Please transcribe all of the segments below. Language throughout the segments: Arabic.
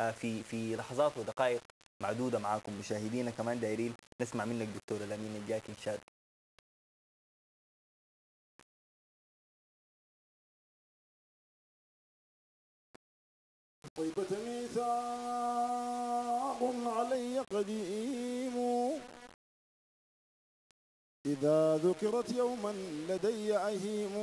آه، في في لحظات ودقائق معدودة معاكم مشاهدينا كمان دايرين نسمع منك دكتور الامين الجاك انشاد طيبة ميثاق علي قديم. إذا ذكرت يوما لدي أهيم.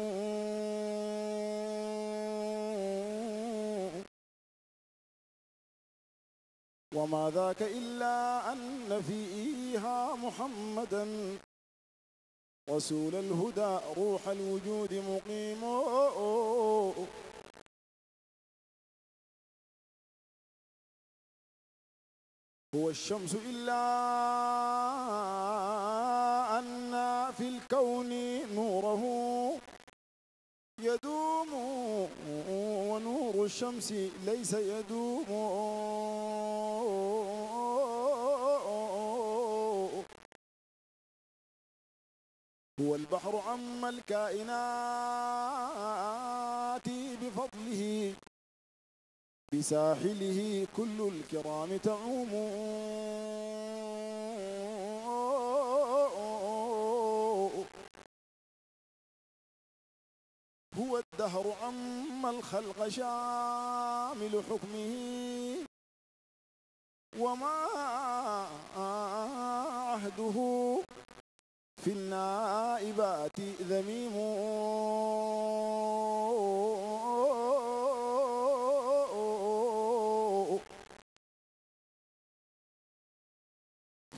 وما ذاك إلا أن فيها محمدا. رسول الهدى روح الوجود مقيم. هو الشمس إلا أن في الكون نوره يدوم ونور الشمس ليس يدوم. هو البحر عم الكائنات بفضله بساحله كل الكرام تعوم. هو الدهر عم الخلق شامل حكمه وما عهده في النائبات ذميم.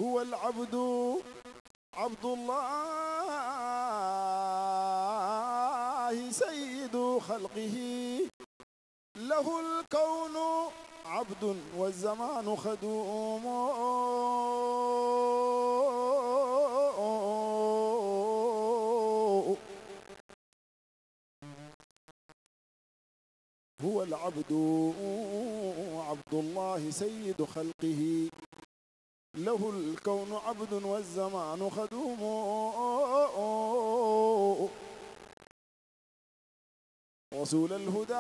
هو العبد عبد الله سيد خلقه. له الكون عبد والزمان خدوم. هو العبد عبد الله سيد خلقه. له الكون عبد والزمان خدوم. رسول الهدى.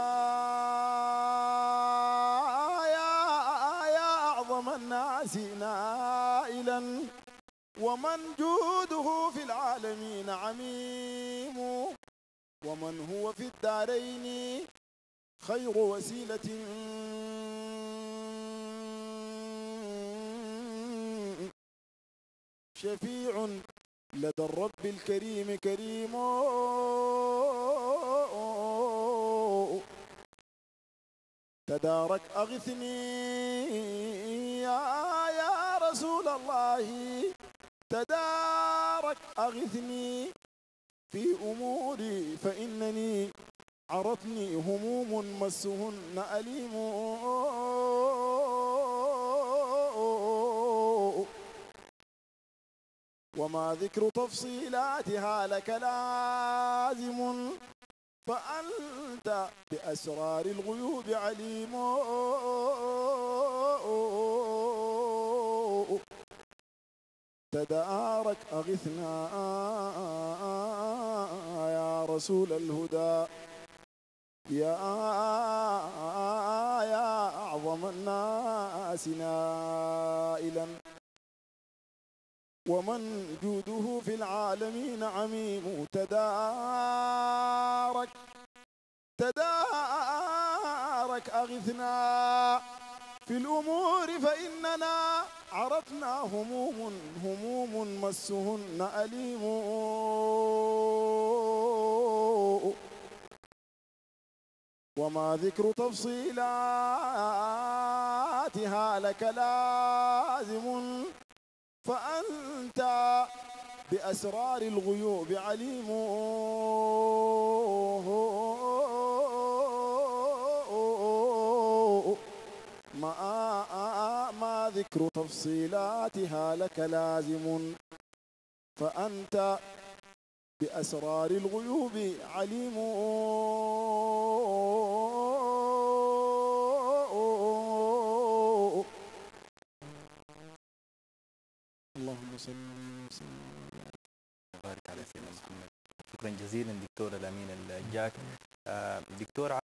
يا يا أعظم الناس نائلا. ومن جوده في العالمين عميم. ومن هو في الدارين. خير وسيلة. شفيع لدى الرب الكريم كريم. تدارك أغثني يا يا رسول الله. تدارك أغثني في أموري فإنني عرتني هموم مسهن أليم. وما ذكر تفصيلاتها لك لازم. فأنت بأسرار الغيوب عليم. تدارك أغثنا يا رسول الهدى. يا يا أعظم الناس نائلا. ومن جوده في العالمين عميم تدارك تدارك أغثنا. في الأمور فإننا عرفنا هموم هموم مسهن أليم. وما ذكر تفصيلاتها لك لازم. فأنت بأسرار الغيوب عليم. ما ما ذكر تفصيلاتها لك لازم. فأنت بأسرار الغيوب عليم. اللهم صل وسلم بارك على سيدنا محمد. شكرا جزيلا دكتور الأمين الجاك. آه، دكتور